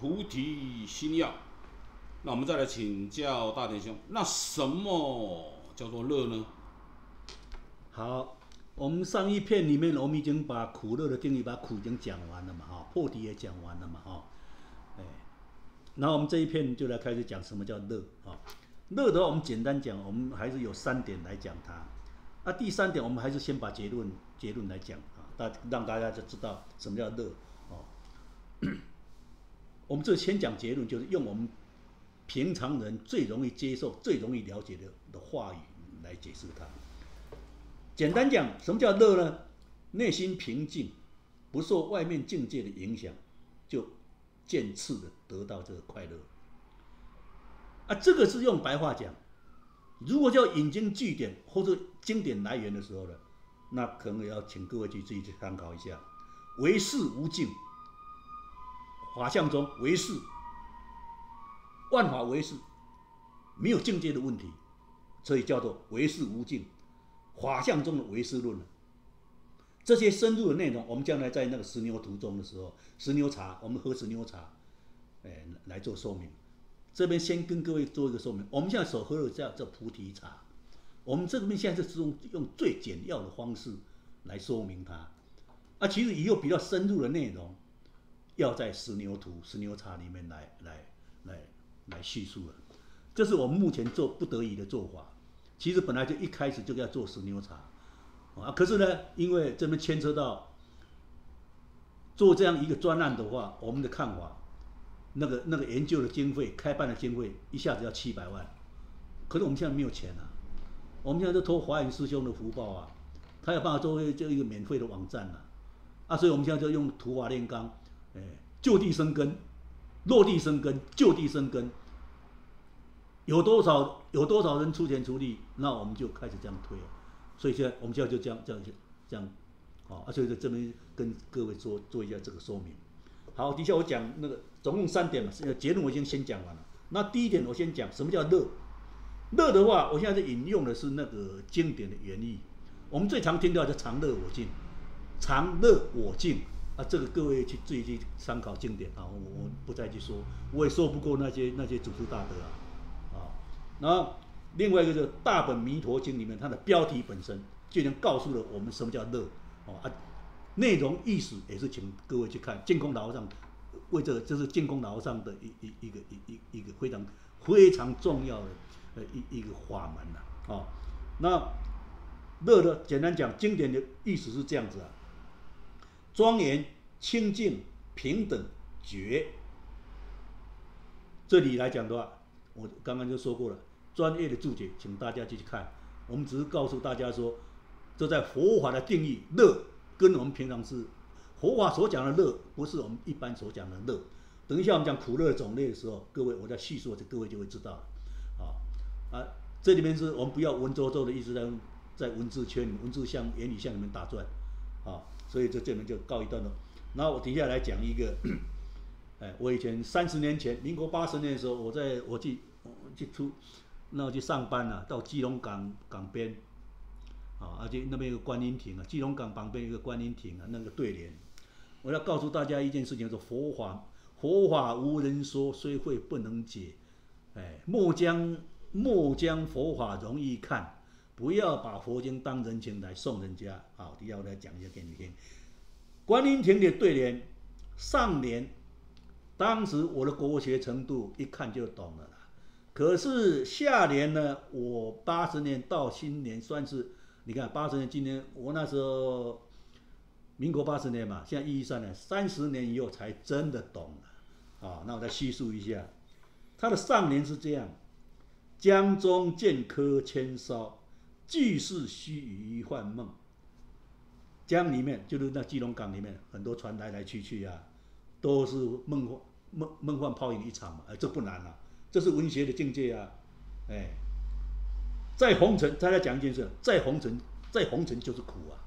菩提心要。那我们再来请教大田兄，那什么叫做乐呢？好，我们上一篇里面，我们已经把苦乐的定义，把苦已经讲完了嘛，哈，破题也讲完了嘛，哈，哎，然后我们这一篇就来开始讲什么叫乐啊？乐的话，我们简单讲，我们还是有三点来讲它。那第三点，我们还是先把结论结论来讲啊，大让大家就知道什么叫乐哦。我们这先讲结论，就是用我们平常人最容易接受、最容易了解的的话语来解释它。简单讲，什么叫乐呢？内心平静，不受外面境界的影响，就渐次的得到这个快乐。啊，这个是用白话讲。如果叫引经据典或者经典来源的时候呢，那可能要请各位去自己去参考一下。唯识无境，法相中唯是，万法唯是，没有境界的问题，所以叫做唯是无境。法相中的唯是论这些深入的内容，我们将来在那个石牛图中的时候，石牛茶，我们喝石牛茶，哎，来做说明。这边先跟各位做一个说明，我们现在所喝的叫叫菩提茶，我们这边现在是用用最简要的方式来说明它。啊，其实以后比较深入的内容，要在石牛图、石牛茶里面来来来来叙述了。这是我们目前做不得已的做法。其实本来就一开始就要做石牛茶，啊，可是呢，因为这边牵扯到做这样一个专案的话，我们的看法，那个那个研究的经费、开办的经费一下子要七百万，可是我们现在没有钱啊，我们现在都托华严师兄的福报啊，他有办法做这一个免费的网站啊，啊，所以我们现在就用土法炼钢，哎，就地生根，落地生根，就地生根。有多少有多少人出钱出力，那我们就开始这样推。所以现在我们现在就这样这样这样，啊，所以在这边跟各位做做一下这个说明。好，底下我讲那个总共三点嘛，结论我已经先讲完了。那第一点我先讲什么叫乐。乐的话，我现在引用的是那个经典的原意。我们最常听到叫常乐我净，常乐我净啊，这个各位去自己去参考经典啊，我我不再去说，我也说不过那些那些祖师大德啊。然后另外一个就是《大本弥陀经》里面，它的标题本身就能告诉了我们什么叫乐啊，内容意思也是请各位去看净空老上为这个这是净空老上的一一一个一一一个非常非常重要的呃一一个法门呐啊。那乐的简单讲，经典的意思是这样子啊：庄严、清净、平等、觉。这里来讲的话，我刚刚就说过了。专业的注解，请大家继续看。我们只是告诉大家说，这在佛法的定义，乐跟我们平常是佛法所讲的乐，不是我们一般所讲的乐。等一下我们讲苦乐种类的时候，各位我在细说，这各位就会知道了。啊啊，这里面是我们不要文绉绉的一直在在文字圈、文字像言语像里面打转。啊，所以这这边就告一段落。然后我停下来讲一个，哎，我以前三十年前，民国八十年的时候，我在我去去出。那我去上班了，到基隆港港边，啊，而且那边有个观音亭啊，基隆港旁边有个观音亭啊，那个对联，我要告诉大家一件事情，说佛法佛法无人说，虽会不能解，哎，莫将莫将佛法容易看，不要把佛经当人情来送人家。好，底下我来讲一下给你听，观音亭的对联，上联，当时我的国学程度一看就懂了啦。可是下联呢？我八十年到新年算是，你看八十年，今年我那时候，民国八十年嘛，现在一三年，三十年以后才真的懂了。啊，那我再叙述一下，他的上联是这样：江中剑客千烧，俱是须臾幻梦。江里面就是那基隆港里面，很多船来来去去啊，都是梦幻梦梦幻泡影一场嘛。哎，这不难啊。这是文学的境界啊，哎，在红尘，再来讲一件事，在红尘，在红尘就是苦啊，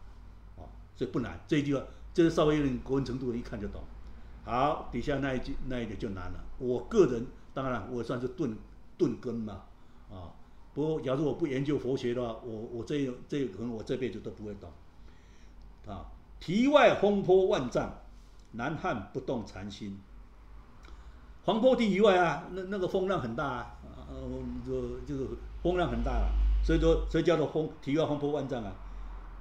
啊，所以不难。这一句话，就是稍微有点国文程度的，一看就懂。好，底下那一句那一点就难了。我个人当然我算是顿顿根嘛，啊，不过假如我不研究佛学的话，我我这这可能我这辈子都不会懂。啊，题外风波万丈，南汉不动禅心。黄坡地以外啊，那那个风浪很大啊，呃，就就是风浪很大了、所以说所以叫做风题外风波万丈啊。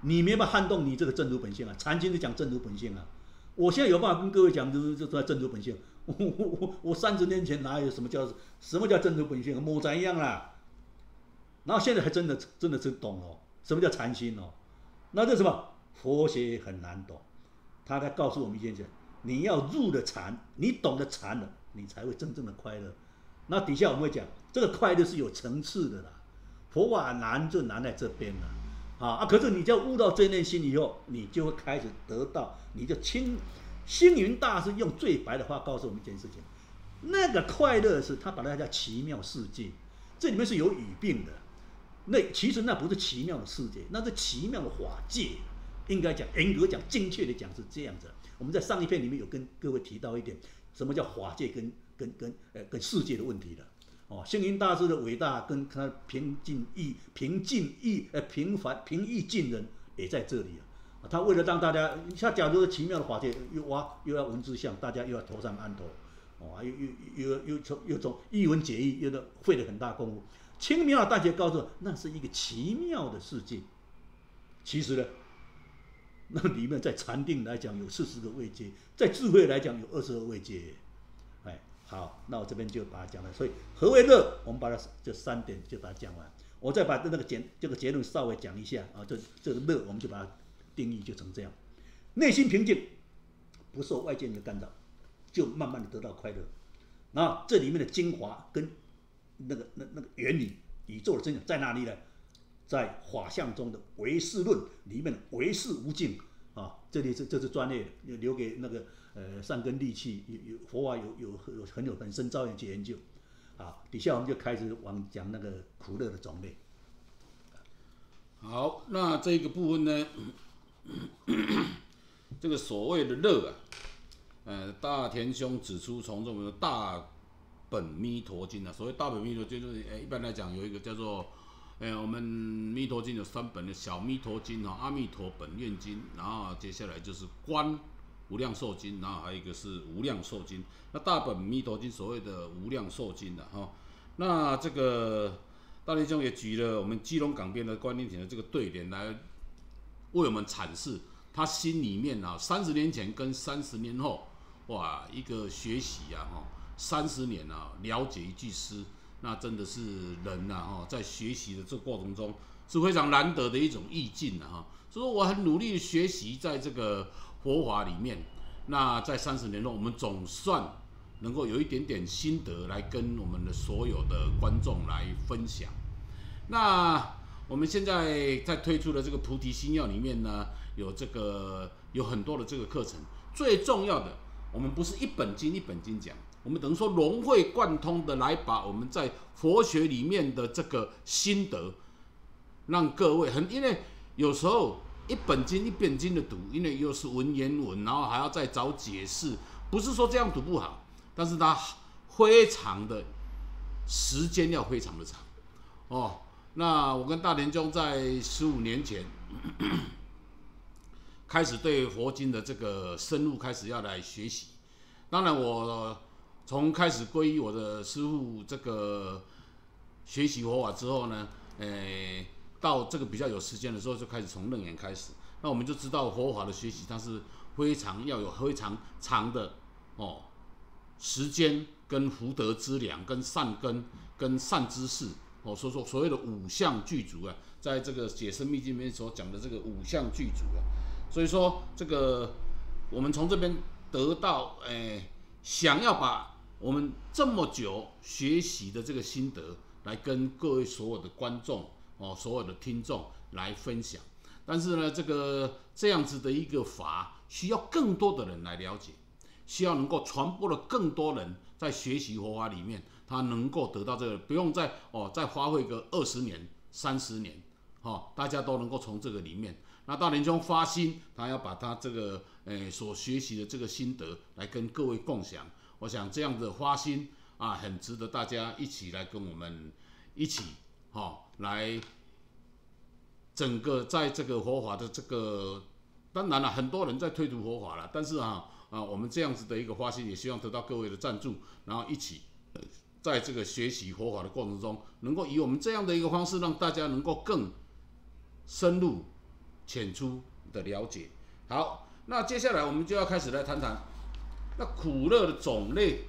你没办法撼动你这个正如本性啊，禅经是讲正如本性啊。我现在有办法跟各位讲，就是就在正如本性。我我我我三十年前哪有什么叫什么叫正如本性啊？魔仔一样啦。然后现在还真的真的是懂哦，什么叫禅心哦？那这什么佛学很难懂，他在告诉我们一件事：你要入了禅，你懂得禅了，你才会真正的快乐。那底下我们会讲，这个快乐是有层次的啦。佛法难就难在这边了。啊啊！可是你就悟到这念心以后，你就会开始得到，你就清星云大师用最白的话告诉我们一件事情：那个快乐是他把它叫奇妙世界，这里面是有语病的。那其实那不是奇妙的世界，那是奇妙的法界。应该讲严格讲，精确的讲是这样子。我们在上一篇里面有跟各位提到一点，什么叫法界跟跟跟呃跟世界的问题的。哦，星云大师的伟大跟他平静易、平静易、呃平凡平易近人也在这里啊。他为了让大家，他假如奇妙的法界又挖又要文字像，大家又要头上安头，哦，又又又又从又从一文解义，又的费了很大功夫。清明大姐告诉我，那是一个奇妙的世界。其实呢，那里面在禅定来讲有四十个位阶，在智慧来讲有二十二位阶。好，那我这边就把它讲了。所以何为乐？我们把它这三点就把它讲完。我再把这那个结这个结论稍微讲一下啊。这这个乐，我们就把它定义就成这样：内心平静，不受外界的干扰，就慢慢的得到快乐。那这里面的精华跟那个那那个原理，宇宙的真相在哪里呢？在法相中的唯识论里面的，唯识无尽啊。这里是这是专业的，留给那个。呃，善根利器有有佛法有有有很有很深造诣去研究，啊，底下我们就开始往讲那个苦乐的种类。好，那这个部分呢，这个所谓的乐啊，呃，大田兄指出，从这个大本弥陀经啊，所谓大本弥陀经，就是诶，一般来讲有一个叫做，诶，我们弥陀经有三本的小弥陀经啊，阿弥陀本愿经，然后接下来就是观。无量寿经，然后还有一个是无量寿经。那大本弥陀经所谓的无量寿经的哈，那这个大力兄也举了我们基隆港边的观音亭的这个对联来为我们阐释他心里面啊，三十年前跟三十年后，哇，一个学习啊哈，三十年啊了解一句诗，那真的是人呐哈，在学习的这过程中是非常难得的一种意境的哈。所以说我很努力学习，在这个。佛法里面，那在三十年中，我们总算能够有一点点心得来跟我们的所有的观众来分享。那我们现在在推出的这个菩提心要里面呢，有这个有很多的这个课程。最重要的，我们不是一本经一本经讲，我们等于说融会贯通的来把我们在佛学里面的这个心得，让各位很因为有时候。一本经一本经的读，因为又是文言文，然后还要再找解释，不是说这样读不好，但是它非常的时间要非常的长哦。那我跟大田兄在十五年前开始对佛经的这个深入开始要来学习，当然我从开始皈依我的师傅这个学习佛法之后呢，诶。到这个比较有时间的时候，就开始从楞严开始。那我们就知道佛法的学习，它是非常要有非常长的哦时间跟福德之粮、跟善根、跟善知识哦。所以说，所谓的五相具足啊，在这个解生密经里面所讲的这个五相具足啊。所以说，这个我们从这边得到，哎，想要把我们这么久学习的这个心得，来跟各位所有的观众。哦，所有的听众来分享，但是呢，这个这样子的一个法，需要更多的人来了解，需要能够传播的更多人在学习佛法里面，他能够得到这个，不用再哦再花费个二十年、三十年，哈，大家都能够从这个里面。那大林兄发心，他要把他这个诶所学习的这个心得来跟各位共享。我想这样的花心啊，很值得大家一起来跟我们一起。好，来整个在这个佛法的这个，当然了，很多人在推读佛法了，但是啊，啊，我们这样子的一个花心，也希望得到各位的赞助，然后一起在这个学习佛法的过程中，能够以我们这样的一个方式，让大家能够更深入浅出的了解。好，那接下来我们就要开始来谈谈那苦乐的种类。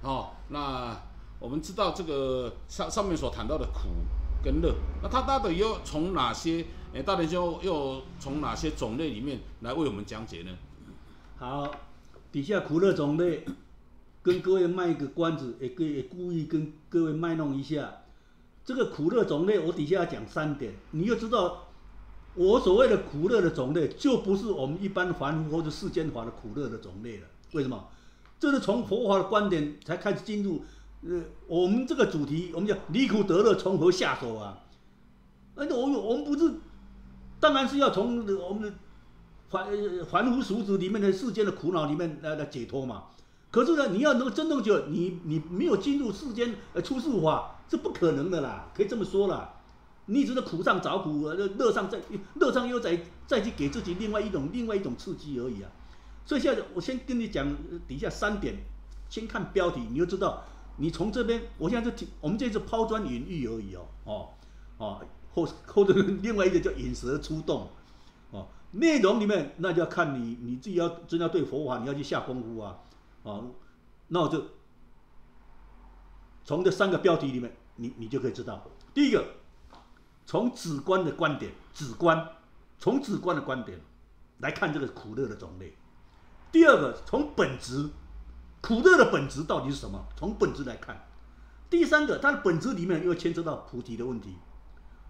哦，那我们知道这个上上面所谈到的苦跟乐，那它到底又从哪些？诶，大田兄又从哪些种类里面来为我们讲解呢？好，底下苦乐种类，跟各位卖一个关子，也也故意跟各位卖弄一下。这个苦乐种类，我底下要讲三点，你要知道我所谓的苦乐的种类，就不是我们一般凡夫或者世间法的苦乐的种类了。为什么？这是从佛法的观点才开始进入。呃，我们这个主题，我们叫离苦得乐，从何下手啊？而且我我们不是，当然是要从我们的。凡凡夫俗子里面的世间的苦恼里面来来解脱嘛？可是呢，你要能够真正就你你没有进入世间呃出世法是不可能的啦，可以这么说啦。你只是苦上找苦，乐乐上再乐上又再再去给自己另外一种另外一种刺激而已啊。所以现在我先跟你讲底下三点，先看标题，你就知道你从这边，我现在是我们这是抛砖引玉而已哦哦哦，或或者另外一个叫引蛇出洞。哦内容里面，那就要看你你自己要真要对佛法，你要去下功夫啊，啊，那我就从这三个标题里面，你你就可以知道，第一个，从止观的观点，止观，从止观的观点来看这个苦乐的种类；第二个，从本质，苦乐的本质到底是什么？从本质来看；第三个，它的本质里面又牵扯到菩提的问题，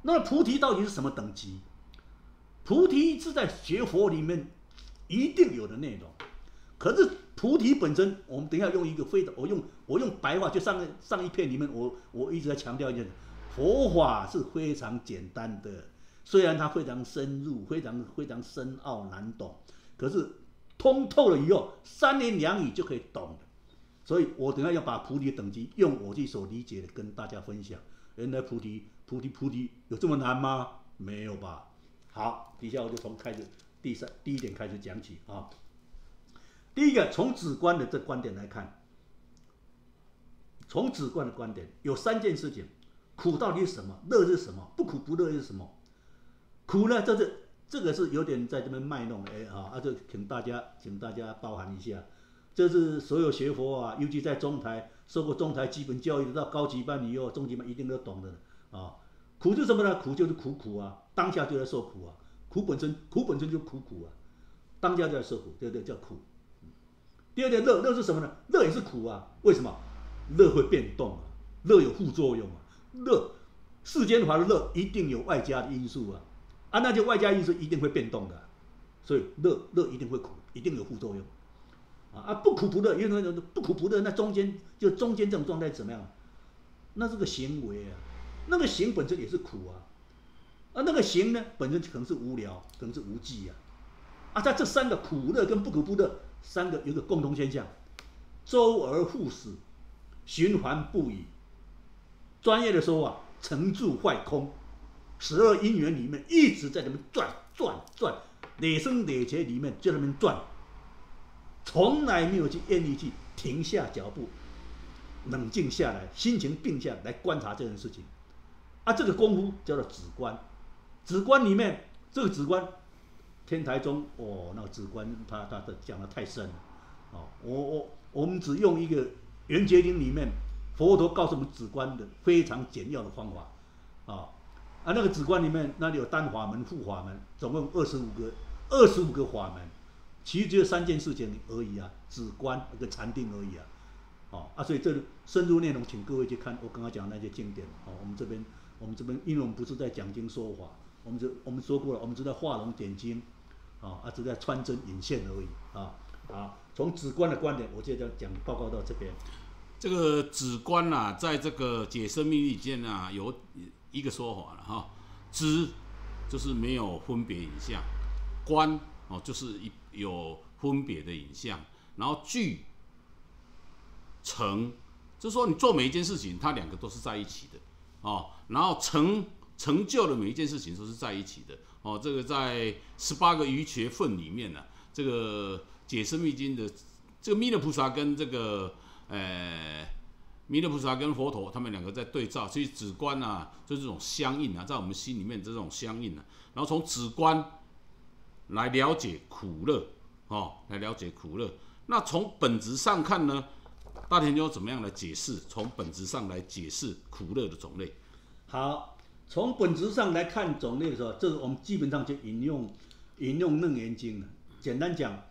那菩提到底是什么等级？菩提是在学佛里面一定有的内容，可是菩提本身，我们等一下用一个非的，我用我用白话，就上上一片里面，我我一直在强调一件事：佛法是非常简单的，虽然它非常深入，非常非常深奥难懂，可是通透了以后，三言两语就可以懂。所以我等下要把菩提等级用我自己所理解的跟大家分享。原来菩提菩提菩提有这么难吗？没有吧。好，底下我就从开始第三第一点开始讲起啊。第一个，从直观的这观点来看，从直观的观点有三件事情：苦到底是什么？乐是什么？不苦不乐是什么？苦呢？这是这个是有点在这边卖弄哎啊啊！这请大家请大家包涵一下，这是所有学佛啊，尤其在中台受过中台基本教育的到高级班以后，中级班一定都懂的啊。苦是什么呢？苦就是苦苦啊，当下就在受苦啊。苦本身，苦本身就苦苦啊，当下就在受苦，对不对？叫苦。第二点，乐，乐是什么呢？乐也是苦啊。为什么？乐会变动啊，乐有副作用啊。乐，世间法的乐一定有外加的因素啊，啊，那就外加因素一定会变动的，所以乐，乐一定会苦，一定有副作用。啊啊，不苦不乐，因为不苦不乐，那中间就中间这种状态怎么样？那是个行为啊。那个行本身也是苦啊，啊那个行呢，本身可能是无聊，可能是无记呀，啊，在这三个苦乐跟不苦不乐三个有个共同现象，周而复始，循环不已。专业的说啊，成住坏空，十二因缘里面一直在那边转转转，累生累劫里面就在那边转，从来没有去愿意去停下脚步，冷静下来，心情定下来观察这件事情。啊，这个功夫叫做止观，止观里面这个止观，天台宗哦，那个止观他他的讲的太深了，哦，我我我们只用一个圆觉经里面佛陀告诉我们止观的非常简要的方法，啊啊那个止观里面那里有单法门、复法门，总共二十五个二十五个法门，其实只有三件事情而已啊，止观一个禅定而已啊，哦啊，所以这深入内容，请各位去看我刚刚讲的那些经典，哦，我们这边。我们这边，因为我们不是在讲经说法，我们这我们说过了，我们只在画龙点睛，啊，啊，只在穿针引线而已，啊，啊，从止观的观点，我就要讲报告到这边。这个止观呐，在这个解生命里间啊，有一个说法了哈，知就是没有分别影像，观哦就是一有分别的影像，然后具成，就是说你做每一件事情，它两个都是在一起的。哦，然后成成就的每一件事情都是在一起的。哦，这个在十八个余学分里面呢，这个解释密经的这个弥勒菩萨跟这个呃弥勒菩萨跟佛陀他们两个在对照，所以止观啊，就这种相应啊，在我们心里面这种相应啊，然后从止观来了解苦乐哦，来了解苦乐。那从本质上看呢，大田就怎么样来解释？从本质上来解释苦乐的种类。好，从本质上来看种类的时候，这是我们基本上就引用引用《楞严经》了。简单讲，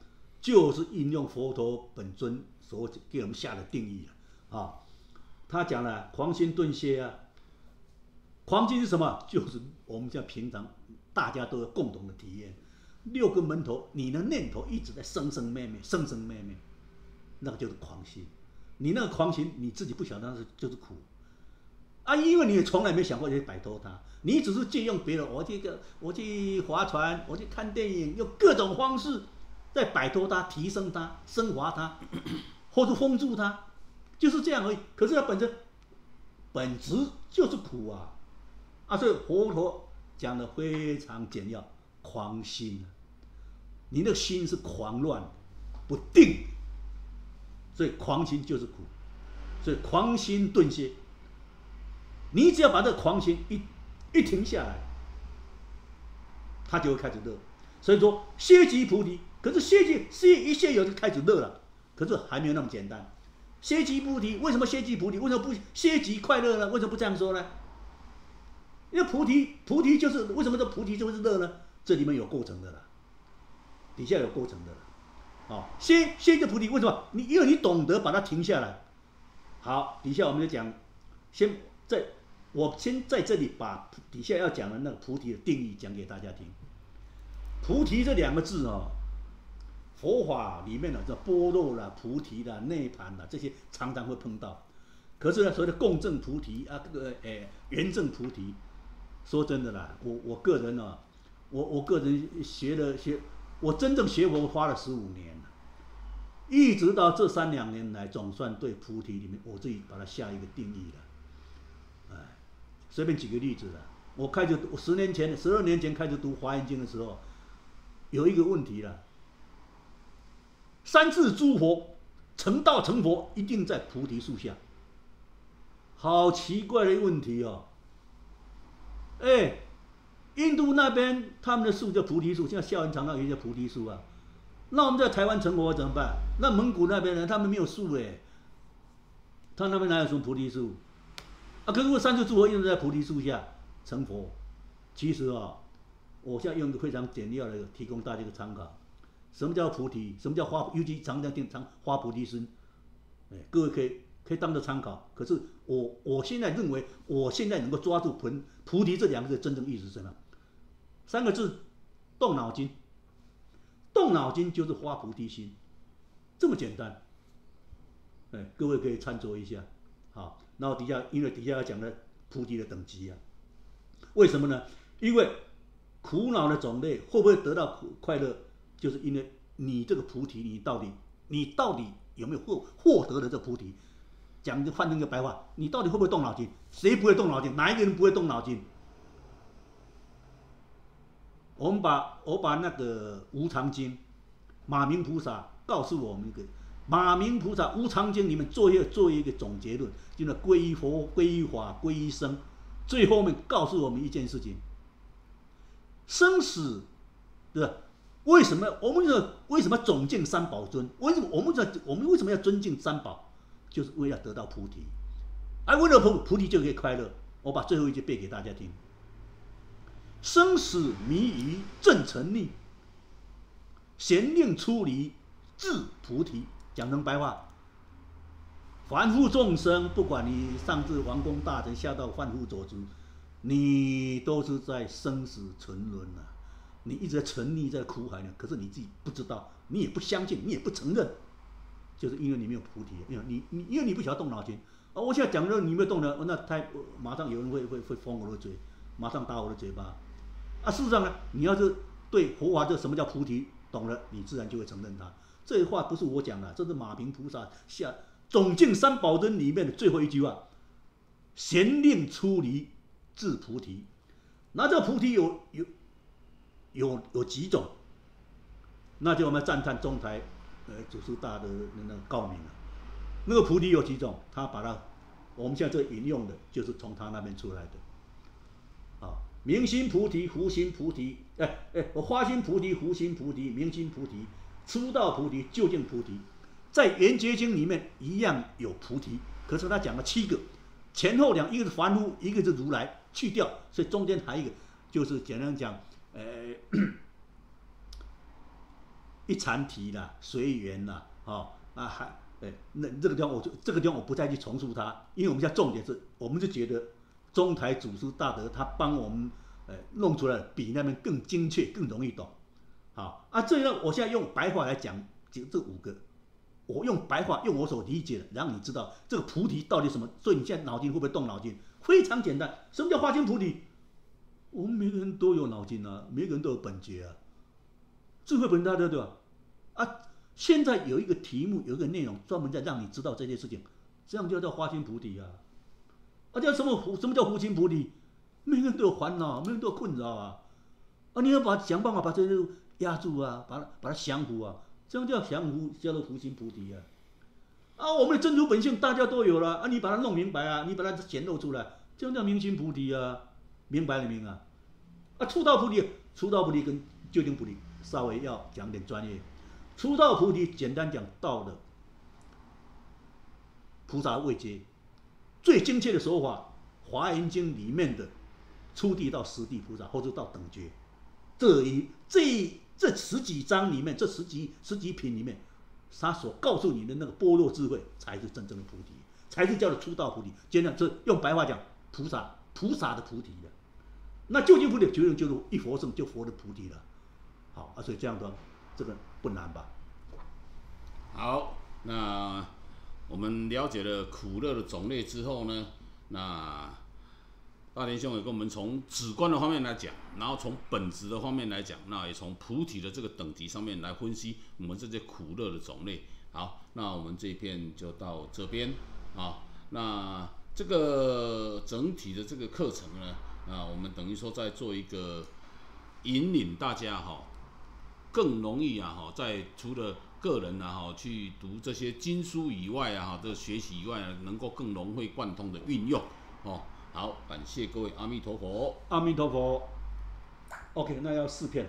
就是引用佛陀本尊所给我们下的定义了。啊，他讲了狂心顿歇啊，狂心是什么？就是我们叫平常大家都有共同的体验，六个门头，你的念头一直在生生灭灭，生生灭灭，那个就是狂心。你那个狂心，你自己不晓得那是就是苦。啊，因为你也从来没想过去摆脱它，你只是借用别人，我这个我去划船，我去看电影，用各种方式在摆脱它、提升它、升华它，或者封住它，就是这样而已。可是它本身本质就是苦啊！啊，所以佛陀讲的非常简要，狂心，你那个心是狂乱、不定，所以狂心就是苦，所以狂心顿歇。你只要把这个狂心一一停下来，他就会开始乐。所以说，歇即菩提。可是歇即歇一歇有就开始乐了，可是还没有那么简单。歇即菩提，为什么歇即菩提？为什么不歇即快乐呢？为什么不这样说呢？因为菩提，菩提就是为什么这菩提就是乐呢？这里面有构成的了，底下有构成的了。好，歇歇就菩提，为什么？你因为你懂得把它停下来。好，底下我们就讲，先在。我先在这里把底下要讲的那个菩提的定义讲给大家听。菩提这两个字哦，佛法里面的这般若啦、菩提啦、涅盘啦这些常常会碰到。可是呢，所谓的共振菩提啊，这个诶圆正菩提，说真的啦，我我个人呢，我我个人学了学，我真正学佛花了十五年，一直到这三两年来，总算对菩提里面我自己把它下一个定义了。哎随便举个例子了，我开始我十年前、十二年前开始读《华严经》的时候，有一个问题了：三世诸佛成道成佛，一定在菩提树下。好奇怪的问题哦！哎，印度那边他们的树叫菩提树，现在校园常常也叫菩提树啊。那我们在台湾成佛怎么办？那蒙古那边呢他们没有树哎，他那边哪有什么菩提树？啊，可是我三世诸佛一直在菩提树下成佛，其实啊，我现在用一个非常简要的提供大家一个参考。什么叫菩提？什么叫花？尤其常常听常花菩提心，哎，各位可以可以当做参考。可是我我现在认为，我现在能够抓住菩菩提这两个字真正意思是什么？三个字，动脑筋。动脑筋就是花菩提心，这么简单。哎，各位可以参酌一下，好。然后底下，因为底下要讲的菩提的等级啊，为什么呢？因为苦恼的种类会不会得到快乐，就是因为你这个菩提，你到底你到底有没有获获得了这菩提？讲就换成一个白话，你到底会不会动脑筋？谁不会动脑筋？哪一个人不会动脑筋？我们把我把那个无常经，马明菩萨告诉我们一个。马明菩萨《无常经》里面做一个做一个总结论，就是皈依佛、皈依法、皈依僧，最后面告诉我们一件事情：生死，对吧？为什么我们说为什么总敬三宝尊？为什么我们说我们为什么要尊敬三宝？就是为了得到菩提，而为了菩菩提就可以快乐。我把最后一句背给大家听：生死迷于正成逆，贤令出离至菩提。讲成白话，凡夫众生，不管你上至王公大臣，下到贩夫走卒，你都是在生死沉沦啊。你一直在沉溺在苦海呢，可是你自己不知道，你也不相信，你也不承认，就是因为你没有菩提，因为你你因为你不晓得动脑筋。啊，我现在讲的你没有动脑，那太马上有人会会会封我的嘴，马上打我的嘴巴。啊，事实上呢，你要是对佛法这什么叫菩提懂了，你自然就会承认它。这话不是我讲的，这是马平菩萨下《总净三宝灯》里面的最后一句话：“贤令出离至菩提。”那这个菩提有有有有几种？那就我们赞叹中台呃祖师大的那个告明啊。那个菩提有几种？他把它，我们现在这引用的就是从他那边出来的。啊，明心菩提、福心菩提，哎哎，我花心菩提、福心菩提、明心菩提、出道菩提、究竟菩提，在圆觉经里面一样有菩提，可是他讲了七个，前后两，一个是凡夫，一个是如来，去掉，所以中间还有一个，就是简单讲，呃，一禅题啦，随缘啦，哦，啊还。哎，那这个地方我就这个地方我不再去重述它，因为我们现在重点是，我们就觉得中台祖师大德他帮我们，呃，弄出来比那边更精确、更容易懂。好啊，这样我现在用白话来讲，就这五个，我用白话，用我所理解的，让你知道这个菩提到底什么。所以你现在脑筋会不会动脑筋？非常简单，什么叫花心菩提？我们每个人都有脑筋啊，每个人都有本觉啊，智慧本大的对吧？啊。现在有一个题目，有一个内容，专门在让你知道这件事情，这样就叫花心菩提啊！啊，叫什么？什么叫福心菩提？每个人都有烦恼，每个人都有困扰啊！啊，你要把想办法把这些压住啊，把它把它降服啊，这样叫降服，叫做福心菩提啊！啊，我们的真如本性大家都有了啊，你把它弄明白啊，你把它显露出来，这样叫明心菩提啊！明白了没有啊？啊，出道菩提，出道菩提跟究竟菩提稍微要讲点专业。出道菩提，简单讲，到了菩萨位阶，最精确的手法，《华严经》里面的初地到十地菩萨，或者到等觉，这一这这十几章里面，这十几十几品里面，他所告诉你的那个般若智慧，才是真正的菩提，才是叫做出道菩提。简单，这用白话讲，菩萨菩萨的菩提的，那究竟菩提，究竟就是一佛圣就佛的菩提了。好，啊，所以这样的。这个不难吧？好，那我们了解了苦乐的种类之后呢，那大田兄也跟我们从直观的方面来讲，然后从本质的方面来讲，那也从菩提的这个等级上面来分析我们这些苦乐的种类。好，那我们这一片就到这边啊。那这个整体的这个课程呢，啊，我们等于说在做一个引领大家哈。更容易啊哈，在除了个人啊哈去读这些经书以外啊哈，这学习以外，能够更融会贯通的运用哦。好，感谢各位，阿弥陀佛，阿弥陀佛。OK，那要四片。